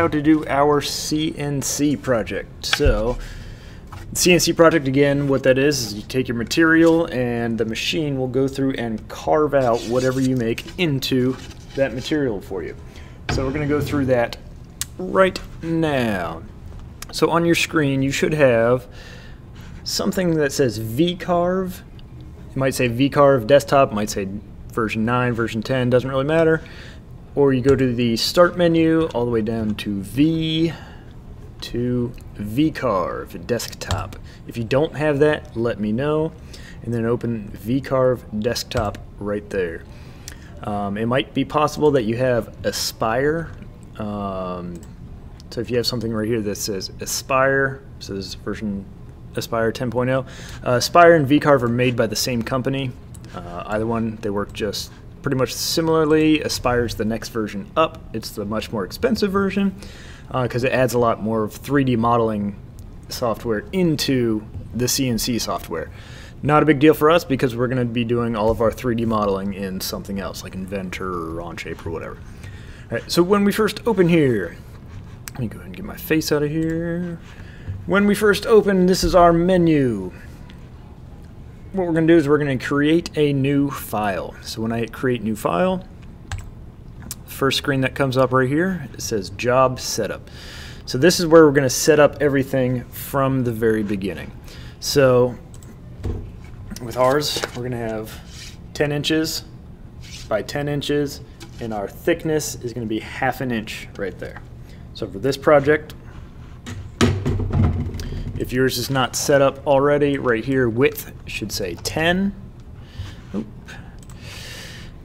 how to do our CNC project. So, CNC project again, what that is is you take your material and the machine will go through and carve out whatever you make into that material for you. So we're going to go through that right now. So on your screen you should have something that says VCarve. It might say VCarve desktop, might say version 9, version 10, doesn't really matter. Or you go to the start menu all the way down to V to VCarve desktop. If you don't have that, let me know. And then open VCarve desktop right there. Um, it might be possible that you have Aspire. Um, so if you have something right here that says Aspire, so this is version Aspire 10.0. Uh, Aspire and VCarve are made by the same company. Uh, either one, they work just pretty much similarly. aspires the next version up. It's the much more expensive version because uh, it adds a lot more of 3D modeling software into the CNC software. Not a big deal for us because we're going to be doing all of our 3D modeling in something else, like Inventor or Onshape or whatever. All right, so when we first open here, let me go ahead and get my face out of here. When we first open, this is our menu. What we're going to do is we're going to create a new file. So when I hit create new file, first screen that comes up right here, it says job setup. So this is where we're going to set up everything from the very beginning. So with ours, we're going to have 10 inches by 10 inches, and our thickness is going to be half an inch right there. So for this project, if yours is not set up already, right here, width should say 10. Oop.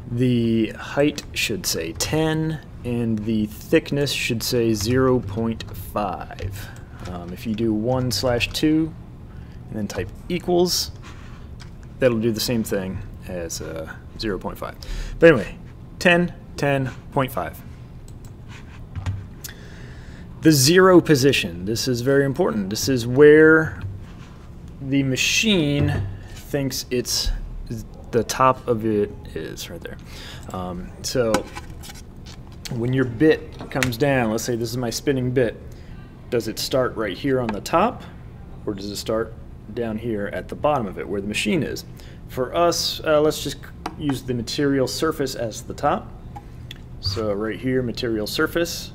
The height should say 10, and the thickness should say 0.5. Um, if you do 1 slash 2, and then type equals, that'll do the same thing as uh, 0.5. But anyway, 10, 10.5. The zero position, this is very important. This is where the machine thinks it's the top of it is right there. Um, so when your bit comes down, let's say this is my spinning bit, does it start right here on the top or does it start down here at the bottom of it where the machine is? For us, uh, let's just use the material surface as the top. So right here, material surface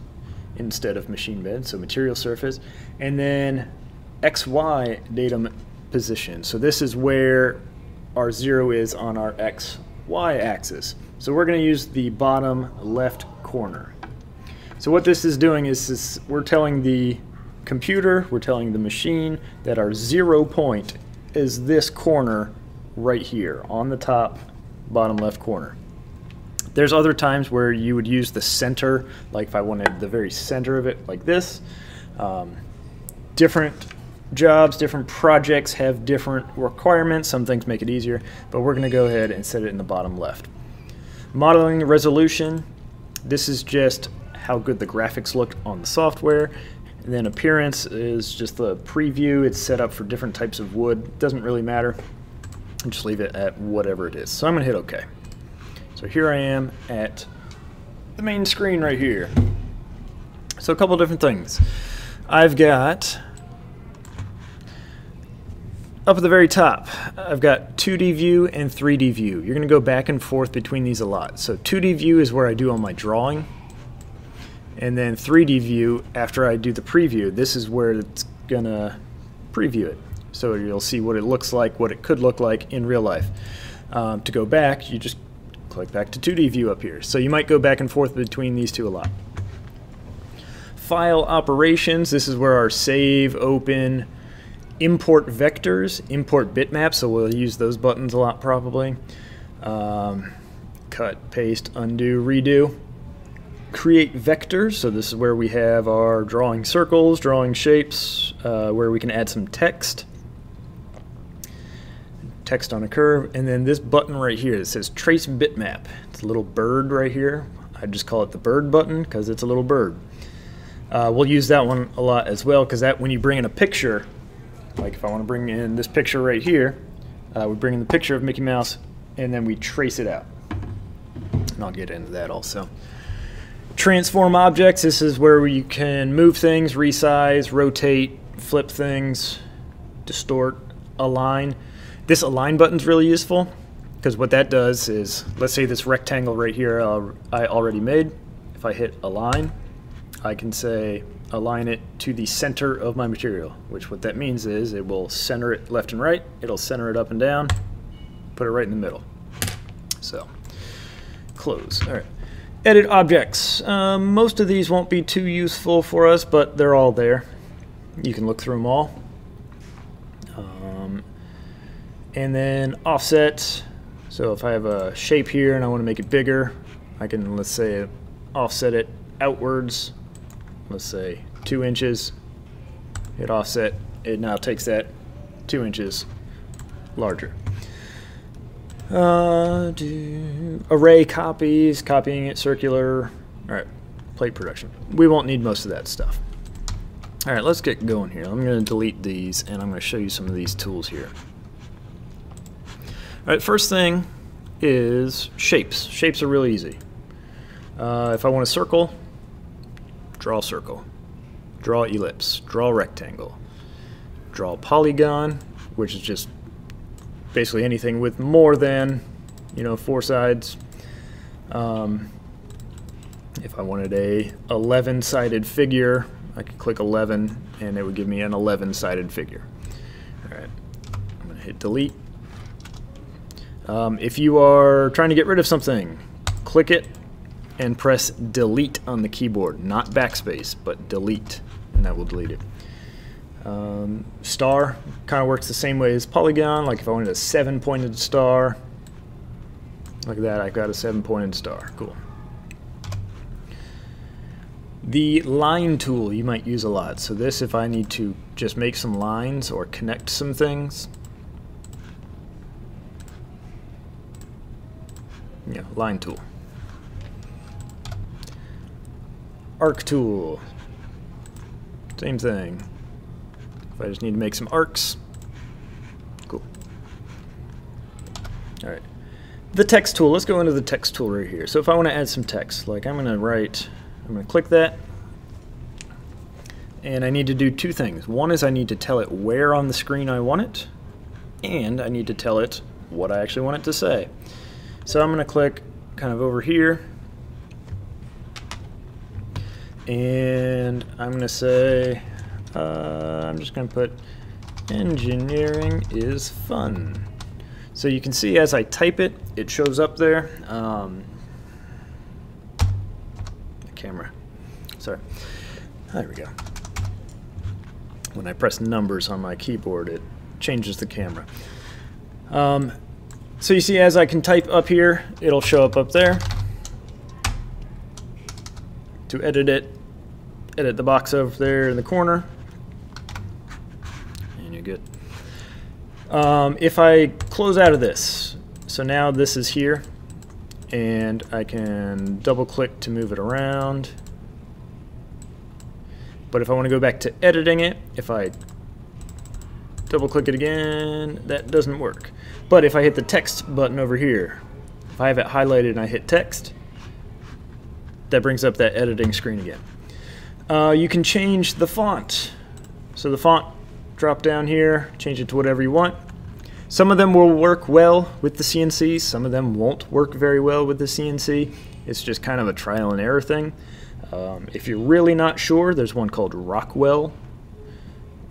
instead of machine bed, so material surface. And then XY datum position. So this is where our zero is on our x, y axis. So we're going to use the bottom left corner. So what this is doing is this, we're telling the computer, we're telling the machine that our zero point is this corner right here on the top bottom left corner. There's other times where you would use the center, like if I wanted the very center of it like this. Um, different jobs, different projects have different requirements. Some things make it easier, but we're going to go ahead and set it in the bottom left. Modeling resolution, this is just how good the graphics look on the software. And then appearance is just the preview. It's set up for different types of wood. Doesn't really matter. Just leave it at whatever it is. So I'm going to hit OK. So here I am at the main screen right here. So a couple different things. I've got up at the very top, I've got 2D view and 3D view. You're going to go back and forth between these a lot. So 2D view is where I do all my drawing. And then 3D view, after I do the preview, this is where it's going to preview it. So you'll see what it looks like, what it could look like in real life. Um, to go back, you just click back to 2D view up here. So you might go back and forth between these two a lot. File operations, this is where our save, open, import vectors, import bitmaps, so we'll use those buttons a lot probably. Um, cut, paste, undo, redo. Create vectors, so this is where we have our drawing circles, drawing shapes, uh, where we can add some text. Text on a curve, and then this button right here that says trace bitmap. It's a little bird right here. I just call it the bird button because it's a little bird. Uh, we'll use that one a lot as well because that when you bring in a picture, like if I want to bring in this picture right here, uh, we bring in the picture of Mickey Mouse and then we trace it out. And I'll get into that also. Transform objects. This is where you can move things, resize, rotate, flip things, distort, align. This align button is really useful because what that does is, let's say this rectangle right here uh, I already made. If I hit align, I can say align it to the center of my material, which what that means is it will center it left and right, it'll center it up and down, put it right in the middle. So, close. All right. Edit objects. Um, most of these won't be too useful for us, but they're all there. You can look through them all. Um, and then offset. So if I have a shape here and I want to make it bigger, I can, let's say, offset it outwards let's say two inches, hit offset, it now takes that two inches larger. Uh, do, array copies, copying it circular. All right, plate production. We won't need most of that stuff. All right, let's get going here. I'm going to delete these and I'm going to show you some of these tools here. All right, first thing is shapes. Shapes are really easy. Uh, if I want a circle, draw a circle, draw ellipse, draw rectangle, draw polygon, which is just basically anything with more than, you know, four sides. Um, if I wanted a 11-sided figure, I could click 11 and it would give me an 11-sided figure. All right, I'm gonna hit delete. Um, if you are trying to get rid of something, click it and press delete on the keyboard, not backspace, but delete, and that will delete it. Um, star kind of works the same way as polygon, like if I wanted a seven pointed star, like that, I've got a seven pointed star, cool. The line tool you might use a lot, so this if I need to just make some lines or connect some things, yeah, line tool. arc tool. Same thing. If I just need to make some arcs. Cool. Alright. The text tool, let's go into the text tool right here. So if I want to add some text, like I'm going to write, I'm going to click that, and I need to do two things. One is I need to tell it where on the screen I want it, and I need to tell it what I actually want it to say. So I'm going to click kind of over here, and I'm going to say, uh, I'm just going to put engineering is fun. So you can see as I type it, it shows up there. Um, the camera, sorry. There we go. When I press numbers on my keyboard, it changes the camera. Um, so you see as I can type up here, it'll show up up there. To edit it, edit the box over there in the corner. And you're good. Um, if I close out of this, so now this is here, and I can double click to move it around. But if I want to go back to editing it, if I double click it again, that doesn't work. But if I hit the text button over here, if I have it highlighted and I hit text, that brings up that editing screen again. Uh, you can change the font. So the font, drop down here, change it to whatever you want. Some of them will work well with the CNC, some of them won't work very well with the CNC. It's just kind of a trial and error thing. Um, if you're really not sure, there's one called Rockwell,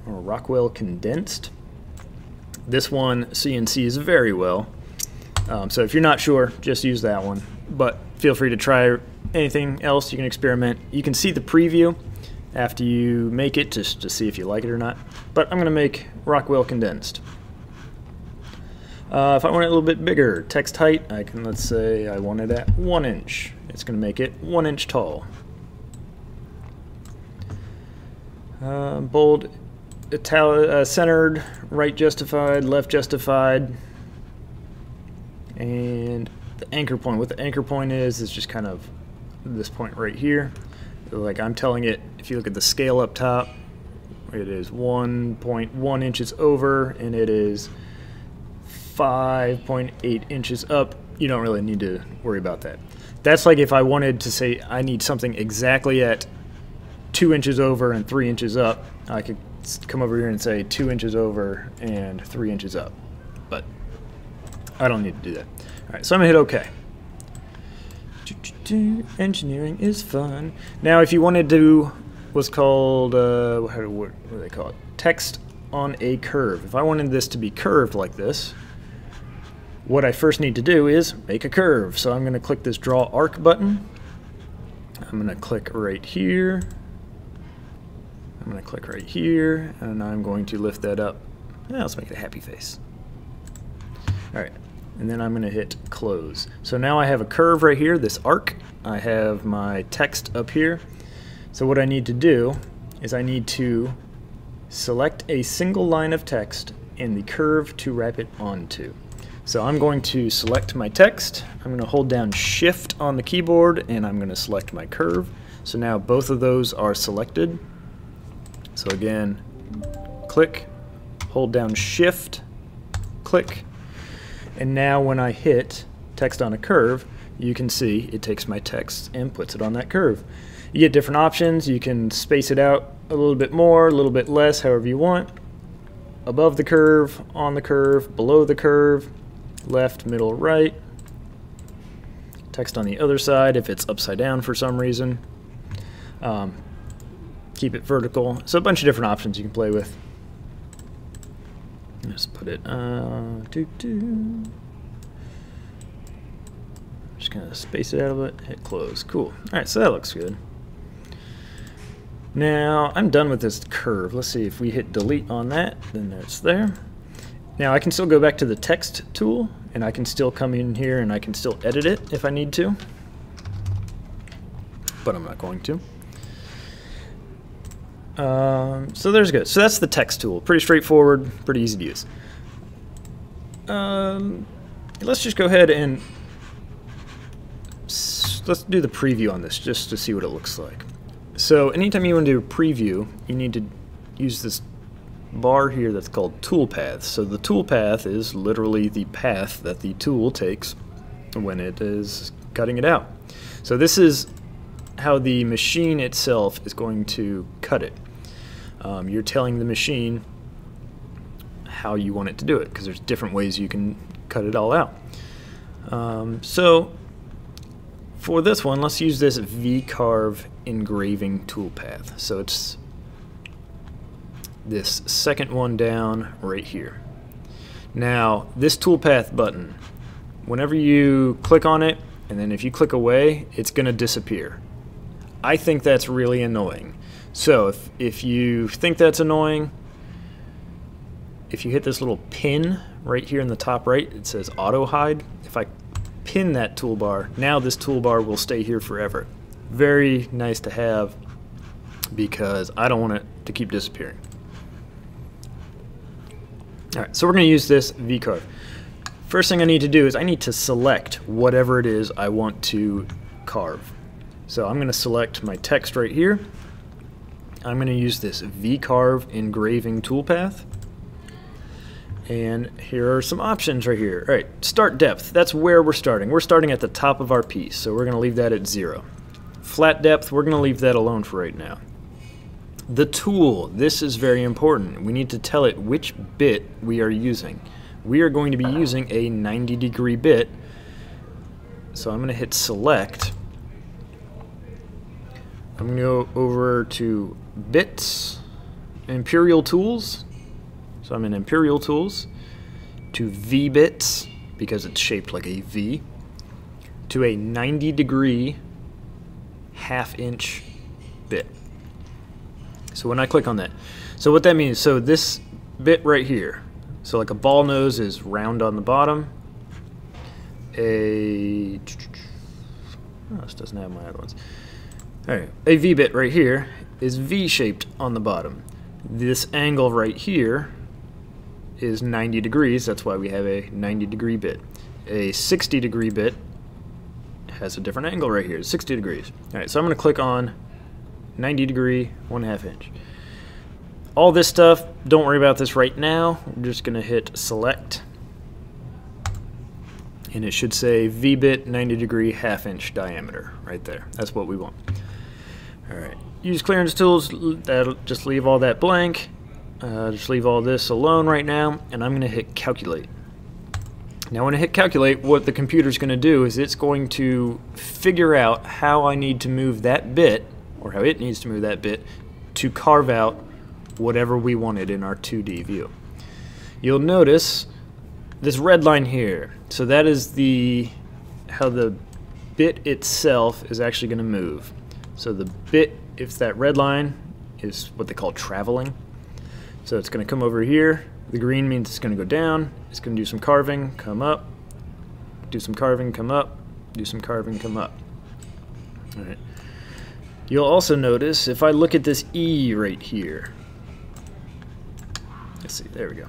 or Rockwell Condensed. This one CNCs very well. Um, so if you're not sure, just use that one. But feel free to try anything else. You can experiment. You can see the preview after you make it just to see if you like it or not. But I'm going to make Rockwell condensed. Uh, if I want it a little bit bigger, text height, I can, let's say I want it at one inch. It's going to make it one inch tall. Uh, bold, uh, centered, right justified, left justified, and the anchor point. What the anchor point is, is just kind of this point right here. Like I'm telling it, if you look at the scale up top, it is 1.1 inches over and it is 5.8 inches up. You don't really need to worry about that. that's like if I wanted to say I need something exactly at two inches over and three inches up, I could come over here and say two inches over and three inches up. But I don't need to do that. All right, so I'm gonna hit OK. Engineering is fun. Now, if you want to do what's called, uh, how what, what do they call it? Text on a curve. If I wanted this to be curved like this, what I first need to do is make a curve. So I'm to click this Draw Arc button. I'm to click right here. I'm going to click right here, and I'm going to lift that up. Yeah, let's make it a happy face. All right, and then I'm going to hit close. So now I have a curve right here, this arc. I have my text up here. So what I need to do is I need to select a single line of text and the curve to wrap it onto. So I'm going to select my text, I'm going to hold down shift on the keyboard and I'm going to select my curve. So now both of those are selected. So again, click, hold down shift, click, and now when I hit text on a curve, you can see it takes my text and puts it on that curve. You get different options. You can space it out a little bit more, a little bit less, however you want. Above the curve, on the curve, below the curve, left, middle, right. Text on the other side if it's upside down for some reason. Um, keep it vertical. So a bunch of different options you can play with. Just put it, uh, doo -doo. Just of space it out a bit, hit close. Cool. All right, so that looks good. Now, I'm done with this curve. Let's see if we hit delete on that, then it's there. Now I can still go back to the text tool and I can still come in here and I can still edit it if I need to. But I'm not going to. Um, so there's good. So that's the text tool. Pretty straightforward, pretty easy to use. Um, let's just go ahead and let's do the preview on this just to see what it looks like. So anytime you want to do a preview, you need to use this bar here that's called toolpath. So the toolpath is literally the path that the tool takes when it is cutting it out. So this is how the machine itself is going to cut it. Um, you're telling the machine how you want it to do it because there's different ways you can cut it all out. Um, so for this one, let's use this V-Carve engraving toolpath. So it's this second one down right here. Now, this toolpath button, whenever you click on it, and then if you click away, it's going to disappear. I think that's really annoying. So if, if you think that's annoying, if you hit this little pin right here in the top right, it says auto hide. If I pin that toolbar, now this toolbar will stay here forever. Very nice to have because I don't want it to keep disappearing. Alright, so we're going to use this V-carve. First thing I need to do is I need to select whatever it is I want to carve. So I'm going to select my text right here. I'm going to use this V-carve engraving toolpath. And here are some options right here. All right, start depth. That's where we're starting. We're starting at the top of our piece, so we're going to leave that at zero. Flat depth, we're going to leave that alone for right now. The tool, this is very important. We need to tell it which bit we are using. We are going to be using a 90 degree bit. So I'm going to hit select. I'm going to go over to bits, Imperial Tools. So I'm in Imperial Tools. To V bits, because it's shaped like a V. To a 90 degree half inch bit. So when I click on that, so what that means, so this bit right here, so like a ball nose is round on the bottom, a, oh, this doesn't have my other ones. All right, a V bit right here is V-shaped on the bottom. This angle right here is 90 degrees, that's why we have a 90 degree bit. A 60 degree bit has a different angle right here, 60 degrees. All right, so I'm gonna click on 90 degree, one half inch. All this stuff, don't worry about this right now. We're just gonna hit select. and it should say V-bit 90 degree half inch diameter right there. That's what we want. All right, use clearance tools, that'll just leave all that blank. Uh, just leave all this alone right now, and I'm gonna hit calculate. Now when I hit calculate, what the computer's gonna do is it's going to figure out how I need to move that bit, or how it needs to move that bit, to carve out whatever we wanted in our 2D view. You'll notice this red line here. So that is the how the bit itself is actually going to move. So the bit, if that red line is what they call traveling. So it's going to come over here. The green means it's going to go down. It's going to do some carving, come up, do some carving, come up, do some carving, come up. All right. You'll also notice if I look at this E right here. Let's see, there we go.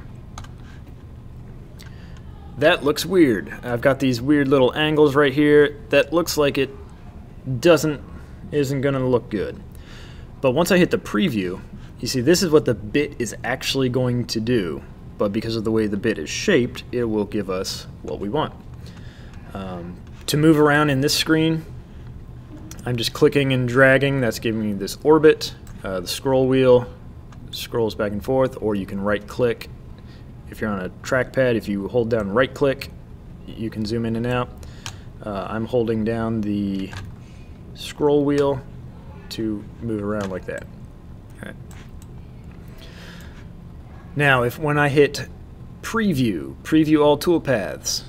That looks weird. I've got these weird little angles right here. That looks like it doesn't, isn't gonna look good. But once I hit the preview, you see this is what the bit is actually going to do. But because of the way the bit is shaped, it will give us what we want. Um, to move around in this screen, I'm just clicking and dragging. That's giving me this orbit. Uh, the scroll wheel scrolls back and forth, or you can right click if you're on a trackpad, if you hold down right click, you can zoom in and out. Uh, I'm holding down the scroll wheel to move around like that. Now, if when I hit preview, preview all toolpaths,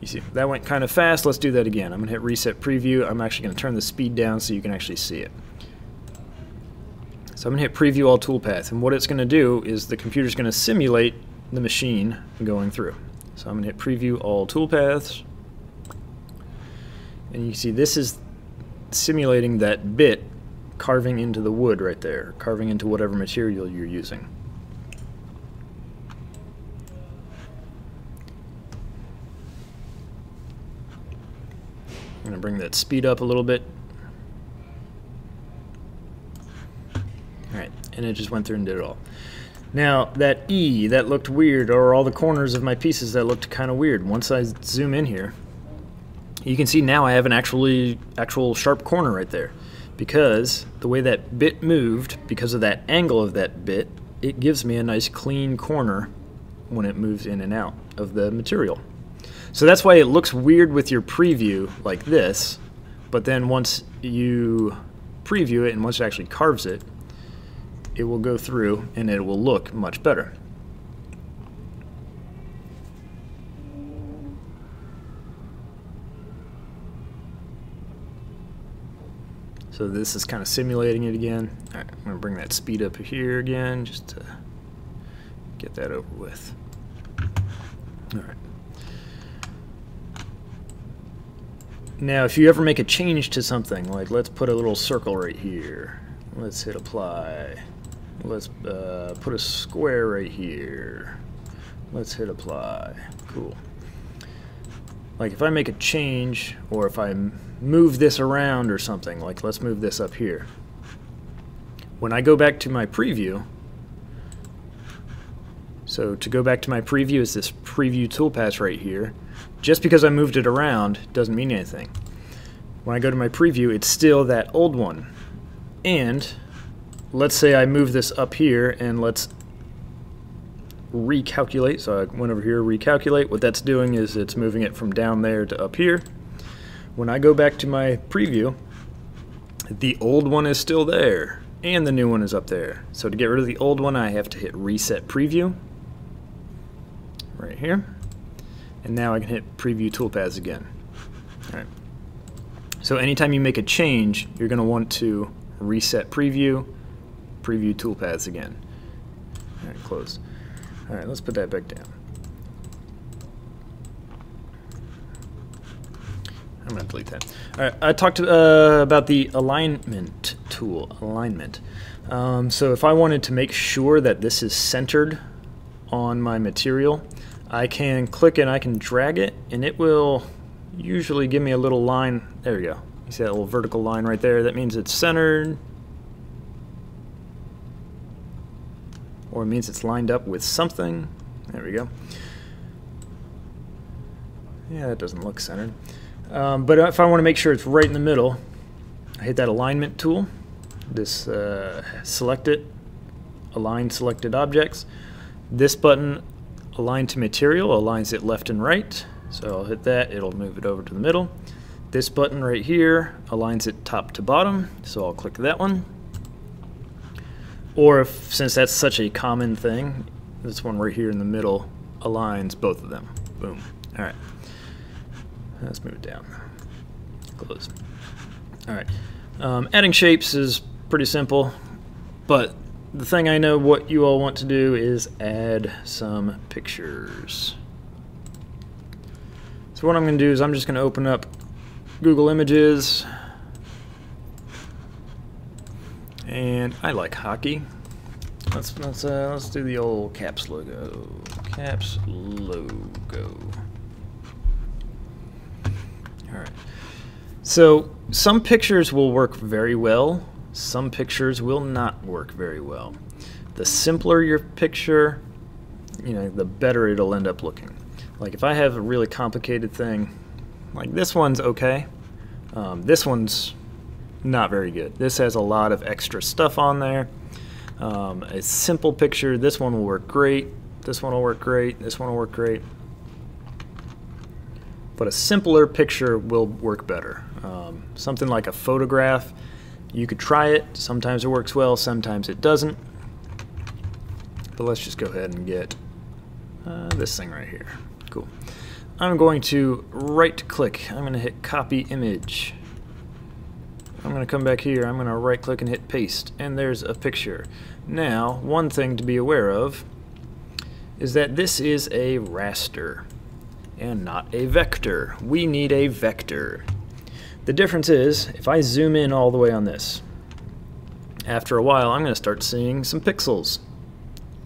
you see, that went kind of fast. Let's do that again. I'm going to hit reset preview. I'm actually going to turn the speed down so you can actually see it. So I'm going to hit preview all toolpaths. and what it's going to do is the computer is going to simulate the machine going through. So I'm going to hit preview all toolpaths and you see this is simulating that bit carving into the wood right there, carving into whatever material you're using. I'm going to bring that speed up a little bit Alright, and it just went through and did it all. Now, that E, that looked weird, or all the corners of my pieces that looked kind of weird. Once I zoom in here, you can see now I have an actually actual sharp corner right there. Because the way that bit moved, because of that angle of that bit, it gives me a nice clean corner when it moves in and out of the material. So that's why it looks weird with your preview like this, but then once you preview it and once it actually carves it, it will go through and it will look much better. So this is kind of simulating it again. I'm going to bring that speed up here again just to get that over with. All right. Now, if you ever make a change to something, like let's put a little circle right here. Let's hit apply. Let's uh, put a square right here. Let's hit apply. Cool. Like if I make a change or if I move this around or something, like let's move this up here. When I go back to my preview, so to go back to my preview is this preview toolpath right here. Just because I moved it around doesn't mean anything. When I go to my preview, it's still that old one. And let's say I move this up here and let's recalculate. So I went over here, recalculate. What that's doing is it's moving it from down there to up here. When I go back to my preview, the old one is still there and the new one is up there. So to get rid of the old one, I have to hit reset preview right here. And now I can hit preview toolpaths again. All right. So anytime you make a change, you're going to want to reset preview preview toolpaths again. All right, close. All right, let's put that back down. I'm going to delete that. All right, I talked uh, about the alignment tool, alignment. Um, so if I wanted to make sure that this is centered on my material, I can click and I can drag it, and it will usually give me a little line. There we go. You see that little vertical line right there? That means it's centered. Or it means it's lined up with something. There we go. Yeah, that doesn't look centered. Um, but if I want to make sure it's right in the middle, I hit that alignment tool. This uh, select it, align selected objects. This button, align to material, aligns it left and right. So I'll hit that, it'll move it over to the middle. This button right here aligns it top to bottom, so I'll click that one. Or if, since that's such a common thing, this one right here in the middle aligns both of them. Boom. All right. Let's move it down. Close. All right. Um, adding shapes is pretty simple, but the thing I know what you all want to do is add some pictures. So what I'm going to do is I'm just going to open up Google Images, and I like hockey. Let's let's uh, let's do the old Caps logo. Caps logo. All right. So some pictures will work very well. Some pictures will not work very well. The simpler your picture, you know, the better it'll end up looking. Like if I have a really complicated thing, like this one's okay. Um, this one's not very good. This has a lot of extra stuff on there. Um, a simple picture, this one will work great. This one will work great. This one will work great. But a simpler picture will work better. Um, something like a photograph, you could try it. Sometimes it works well, sometimes it doesn't. But let's just go ahead and get uh, this thing right here. Cool. I'm going to right click. I'm going to hit copy image. I'm going to come back here. I'm going to right click and hit paste. And there's a picture. Now, one thing to be aware of is that this is a raster and not a vector. We need a vector. The difference is, if I zoom in all the way on this, after a while I'm going to start seeing some pixels.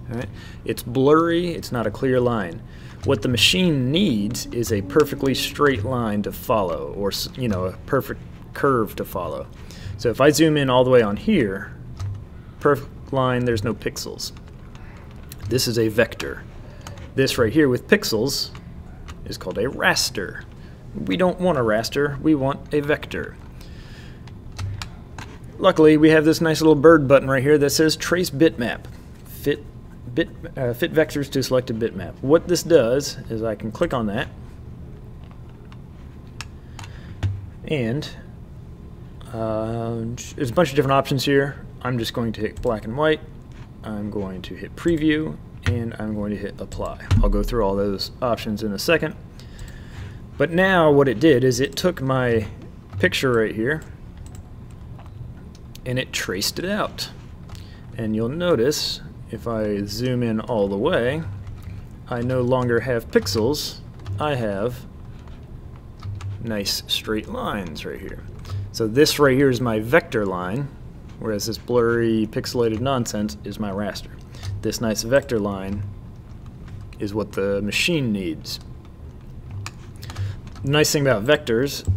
Right? It's blurry, it's not a clear line. What the machine needs is a perfectly straight line to follow, or you know, a perfect curve to follow. So if I zoom in all the way on here, perfect line, there's no pixels. This is a vector. This right here with pixels is called a raster. We don't want a raster, we want a vector. Luckily, we have this nice little bird button right here that says trace bitmap. Fit, bit, uh, fit vectors to selected bitmap. What this does is I can click on that and uh, there's a bunch of different options here. I'm just going to hit black and white. I'm going to hit preview and I'm going to hit apply. I'll go through all those options in a second. But now what it did is it took my picture right here and it traced it out. And you'll notice if I zoom in all the way, I no longer have pixels, I have nice straight lines right here. So this right here is my vector line, whereas this blurry pixelated nonsense is my raster. This nice vector line is what the machine needs. The nice thing about vectors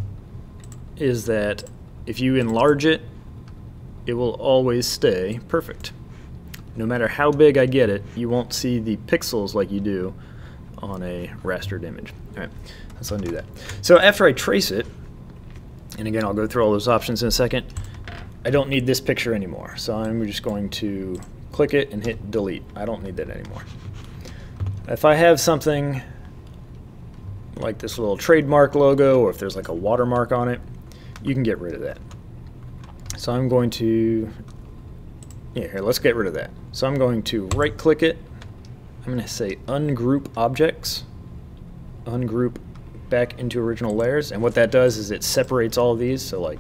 is that if you enlarge it, it will always stay perfect. No matter how big I get it, you won't see the pixels like you do on a rastered image. All right, let's undo that. So after I trace it, and again, I'll go through all those options in a second, I don't need this picture anymore. So I'm just going to click it and hit delete. I don't need that anymore. If I have something like this little trademark logo or if there's like a watermark on it, you can get rid of that. So I'm going to, yeah, here, let's get rid of that. So I'm going to right click it. I'm going to say ungroup objects, ungroup back into original layers. And what that does is it separates all of these. So like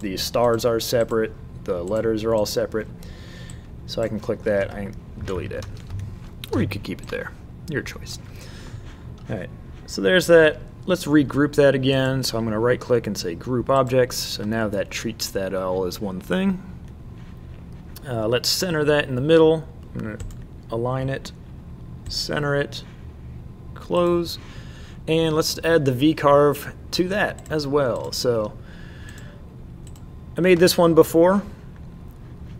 these stars are separate, the letters are all separate. So I can click that, I delete it. Or you could keep it there, your choice. All right, so there's that. Let's regroup that again. So I'm gonna right click and say group objects. So now that treats that all as one thing. Uh, let's center that in the middle. I'm gonna align it, center it, close, and let's add the V-carve to that as well. So I made this one before.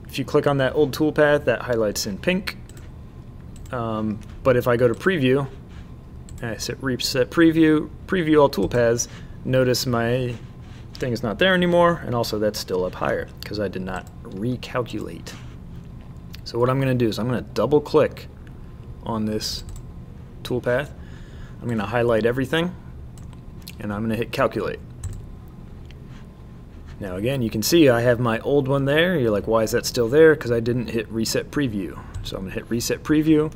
If you click on that old toolpath, that highlights in pink. Um, but if I go to preview, I hit reset preview, preview all toolpaths, notice my thing is not there anymore, and also that's still up higher because I did not recalculate. So what I'm going to do is I'm going to double click on this toolpath. I'm going to highlight everything, and I'm going to hit calculate. Now again, you can see I have my old one there. You're like, why is that still there? Because I didn't hit reset preview. So I'm going to hit reset preview.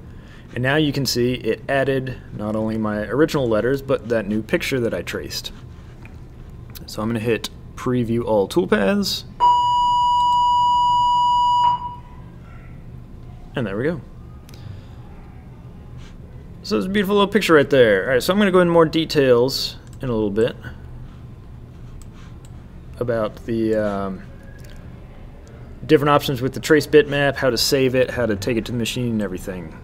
And now you can see it added not only my original letters, but that new picture that I traced. So I'm going to hit preview all toolpaths. And there we go. So there's a beautiful little picture right there. Alright, so I'm going to go into more details in a little bit about the um, different options with the trace bitmap, how to save it, how to take it to the machine, and everything.